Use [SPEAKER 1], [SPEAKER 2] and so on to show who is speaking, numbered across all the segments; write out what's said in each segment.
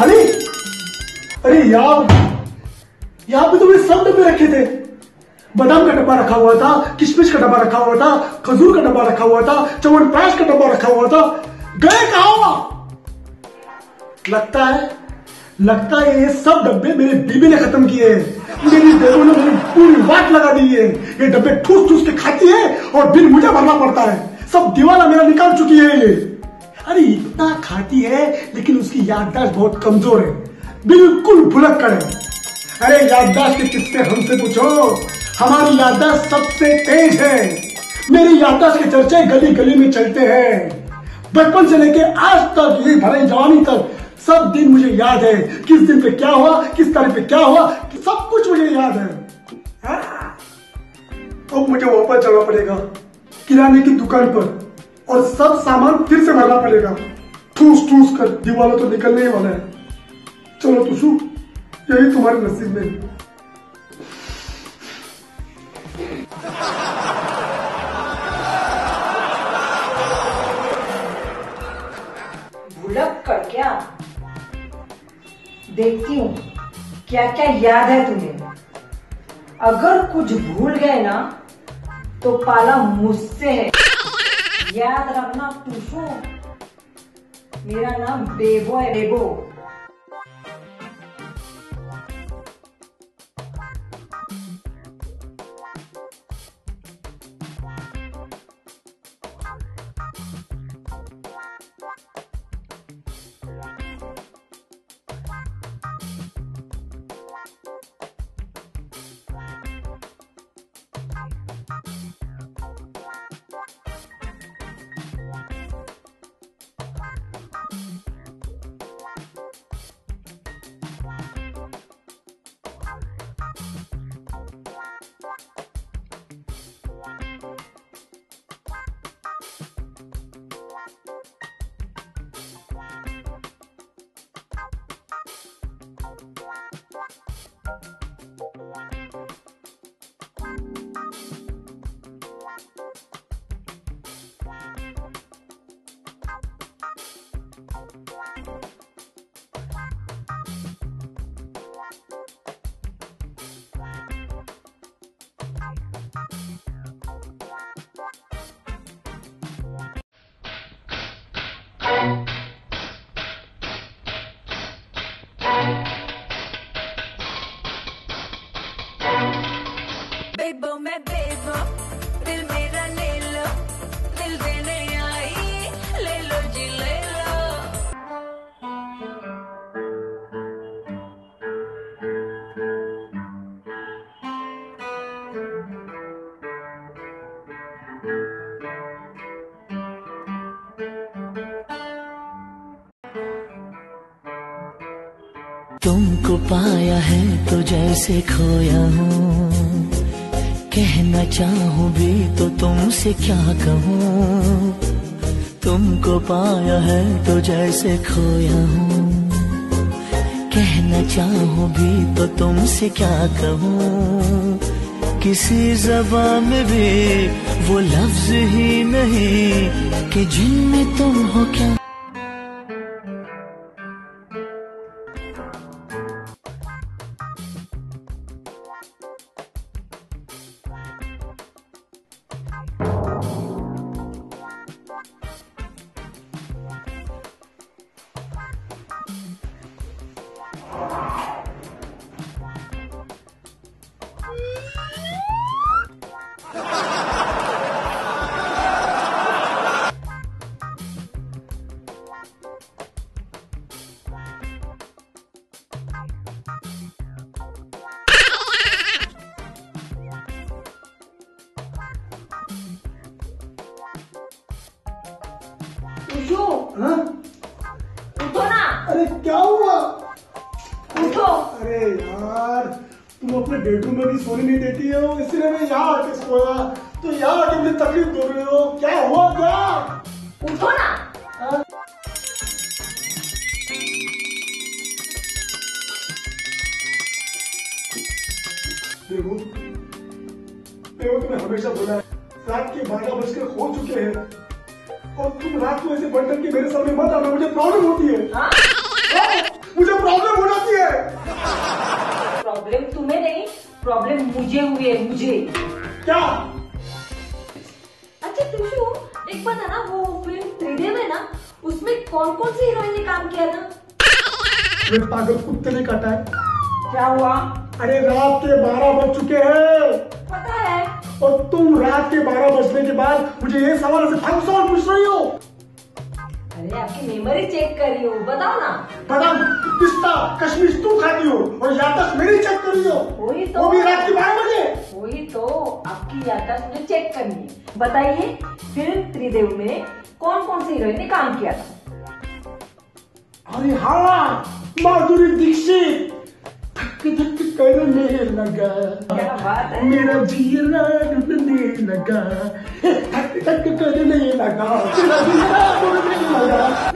[SPEAKER 1] खाली अरे यार, यहाँ पे तो मैंने सब डब्बे रखे थे। बादाम का डब्बा रखा हुआ था, किशमिश का डब्बा रखा हुआ था, खजूर का डब्बा रखा हुआ था च्यवनप्राश का डब्बा रखा हुआ था। गए कहा लगता है लगता है ये सब डब्बे मेरे बीबी ने खत्म किए हैं। मेरी बेबू ने मेरी पूरी वाट लगा दी है। ये डब्बे ठूस ठूस के खाती है और बिल मुझे भरना पड़ता है। सब दीवाना मेरा निकाल चुकी है ये। अरे इतना खाती है, लेकिन उसकी याददाश्त बहुत कमज़ोर है। बिल्कुल भुलक्कड़ है। अरे याददाश्त के किस्से हमसे पूछो। हमारी याददाश्त सबसे तेज है। मेरी याददाश्त के चर्चे गली गली में चलते हैं। बचपन से लेके आज तक, ये भरे जवानी तक, सब दिन मुझे याद है। किस दिन पे क्या हुआ, किस तारीख पे क्या हुआ, सब कुछ मुझे याद है। हाँ? अब मुझे वापस जाना पड़ेगा, किराने की दुकान पर। और सब सामान फिर से भरना पड़ेगा। ठूस ठूस कर दीवालों तो निकलने ही वाला है। चलो तुषु, यही तुम्हारे नसीब में।
[SPEAKER 2] भुलक कर क्या? देखती हूँ क्या क्या याद है तुम्हें। अगर कुछ भूल गए ना तो पाला मुझसे है। याद रखना टूसू मेरा नाम बेबो है बेबो।
[SPEAKER 3] तुमको पाया है तो जैसे खोया हूँ। कहना चाहूँ भी तो तुमसे क्या कहूँ? तुमको पाया है तो जैसे खोया हूँ। कहना चाहूँ भी तो तुमसे क्या कहूँ? किसी जबान में भी वो लफ्ज ही नहीं कि जिनमें तुम हो क्या?
[SPEAKER 1] बेडरूम में भी सोने नहीं देती है वो इसलिए मैं यहाँ आके सोया। तो यहाँ आके मुझे तकलीफ़ दे रहे हो? क्या हुआ क्या?
[SPEAKER 2] उठो ना।
[SPEAKER 1] देखो देखो तुमने हमेशा बोला है रात के बारह बजकर हो चुके हैं। और तुम रात को ऐसे बंटन के मेरे सामने मत आना मुझे प्रॉब्लम होती है।
[SPEAKER 2] हाँ?
[SPEAKER 1] प्रॉब्लम
[SPEAKER 2] मुझे हुई है मुझे।
[SPEAKER 1] क्या?
[SPEAKER 2] अच्छा तुषु एक बात है ना वो फ़िल्म त्रिदेव है ना उसमें कौन कौन सी हीरोइन ने काम किया था?
[SPEAKER 1] पागल कुत्ते ने काटा है।
[SPEAKER 2] क्या हुआ?
[SPEAKER 1] अरे रात के बारह बज चुके हैं।
[SPEAKER 2] पता है।
[SPEAKER 1] और तुम रात के बारह बजने के बाद मुझे ये सवाल ऐसे पूछ रही हो?
[SPEAKER 2] अरे आपकी मेमोरी चेक कर रही हो बताओ ना।
[SPEAKER 1] बदाम पिस्ता कश्मीर तू खाती हो और याददाश्त मेरी चेक कर रही हो।
[SPEAKER 2] वही तो।
[SPEAKER 1] वो भी रात के बारह बजे।
[SPEAKER 2] वही तो आपकी याददाश्त मुझे चेक करनी है। बताइए फ़िल्म त्रिदेव में कौन कौन सी हीरोइन ने काम किया था?
[SPEAKER 1] अरे हाँ माधुरी दीक्षित। करने लगा? मेरा डूबने लगा धक करने लगा। मेरा जीना डूबने लगा।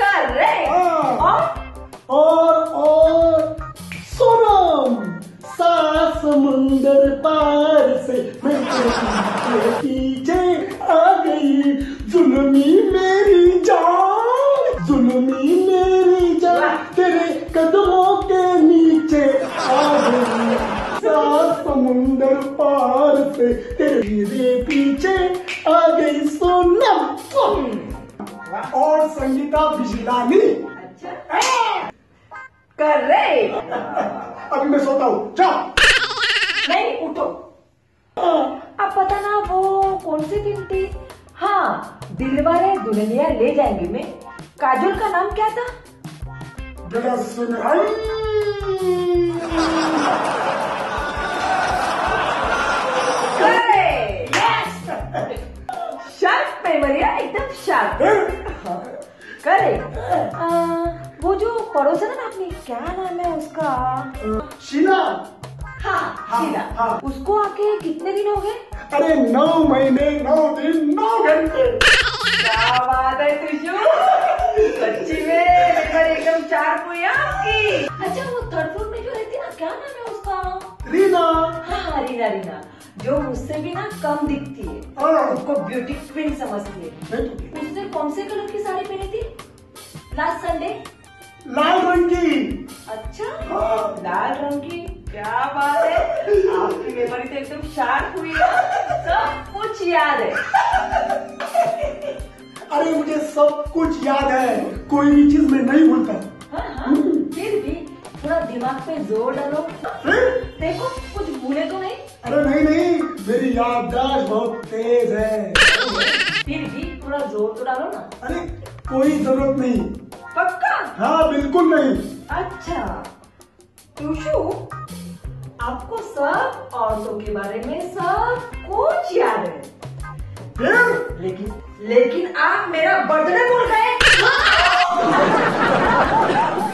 [SPEAKER 2] करेक्ट
[SPEAKER 1] हाँ।
[SPEAKER 2] और?
[SPEAKER 1] सोनम समुंदर पार से मैं पीछे आ गई। जुल्मी मेरी समुंदर पार से तेरे पीछे आ गई सोनम और संगीता बिजलानी
[SPEAKER 2] अच्छा। रहे
[SPEAKER 1] अभी मैं सोता हूँ। जाओ
[SPEAKER 2] नहीं उठो। अब पता ना वो कौन सी फ़िल्म थी? हाँ दिलवाले दुल्हनिया ले जाएँगे में। काजोल का नाम क्या था?
[SPEAKER 1] जरा सुन आई
[SPEAKER 2] शार्प एकदम शार्प करे। वो जो पड़ोस है ना आपने क्या नाम है उसका?
[SPEAKER 1] शीला।
[SPEAKER 2] हाँ
[SPEAKER 1] हाँ,
[SPEAKER 2] शीला।
[SPEAKER 1] हाँ।
[SPEAKER 2] उसको आके कितने दिन हो गए?
[SPEAKER 1] अरे नौ महीने नौ दिन नौ घंटे।
[SPEAKER 2] क्या बात है तुषु सच्ची में मेमोरी एकदम हुई आपकी अच्छा वो थर्ड फ्लोर में जो रहती है ना क्या नाम है उसका?
[SPEAKER 1] रीना।
[SPEAKER 2] हाँ रीना रीना। जो मुझसे भी ना कम दिखती है
[SPEAKER 1] हाँ,
[SPEAKER 2] उसको ब्यूटी क्वीन समझती है।
[SPEAKER 1] तो
[SPEAKER 2] उसने कौन से कलर की साड़ी पहनी थी? लास्ट संडे
[SPEAKER 1] लाल रंग की।
[SPEAKER 2] अच्छा
[SPEAKER 1] हाँ।
[SPEAKER 2] लाल रंग की? क्या बात है। आपकी मेमोरी तो एकदम शार्प हुई है। सब कुछ याद है।
[SPEAKER 1] अरे मुझे सब कुछ याद है। कोई भी चीज़ मैं नहीं भूलता।
[SPEAKER 2] हाँ हाँ फिर भी थोड़ा दिमाग पे ज़ोर डालो। देखो कुछ भूले तो नहीं?
[SPEAKER 1] अरे नहीं नहीं मेरी याददाश्त बहुत तेज है।
[SPEAKER 2] फिर भी थोड़ा ज़ोर तो डालो ना।
[SPEAKER 1] अरे कोई ज़रूरत नहीं।
[SPEAKER 2] पक्का?
[SPEAKER 1] हाँ बिल्कुल नहीं।
[SPEAKER 2] अच्छा टूशू आपको सब औरतों के बारे में सब कुछ याद है।
[SPEAKER 1] फिर?
[SPEAKER 2] लेकिन लेकिन आप मेरा बर्थडे बोल गए।